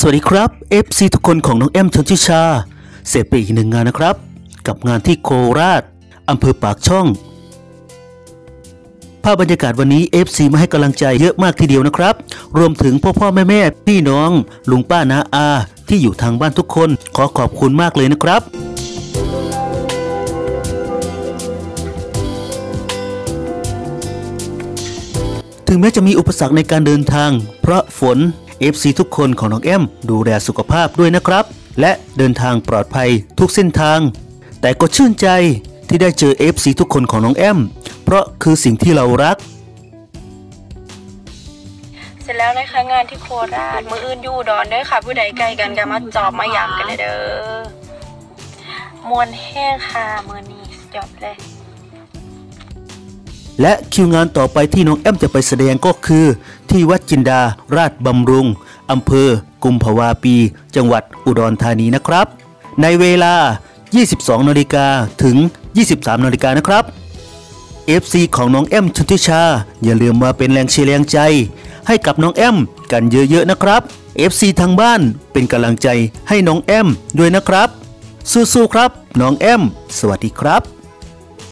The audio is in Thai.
สวัสดีครับ FC ทุกคนของน้องแอมชนทิชา เสร็จไปอีกหนึ่งงานนะครับ กับงานที่โคราชอำเภอปากช่อง ภาพบรรยากาศวันนี้ FC มาให้กำลังใจเยอะมากทีเดียวนะครับ รวมถึงพ่อพ่อแม่แม่พี่น้อง ลุงป้านาอา ที่อยู่ทางบ้านทุกคนขอขอบคุณมากเลยนะครับถึงแม้จะมีอุปสรรคในการเดินทาง เพราะฝน FC ทุกคนของน้องแอมดูแลสุขภาพด้วยนะครับ และเดินทางปลอดภัยทุกเส้นทาง แต่ก็ชื่นใจที่ได้เจอ FC ทุกคนของน้องแอม เพราะคือสิ่งที่เรารัก เสร็จแล้วนะคะงานที่โคราชมืออื่นอยู่ดอนเด้อค่ะ ผู้ใดไกล้กันก็มาจอบมายำกันเลยเด้อมวนแห้งค่ะมือนี้สุดยอดเลย และคิวงานต่อไปที่น้องแอมจะไปแสดงก็คือ ที่วัดจินดา ราชบำรุงอำเภอ กุมภาวาปี จังหวัดอุดรธานีนะครับ ในเวลา 22นาฬิกาถึง 23นาฬิกานะครับ FC ของน้องแอมชนทิชา อย่าลืมมาเป็นแรงเชียร์แรงใจ ให้กับน้องแอมกันเยอะๆนะครับ FC ทางบ้านเป็นกำลังใจให้น้องแอมด้วยนะครับ สู้ๆครับ น้องแอม สวัสดีครับ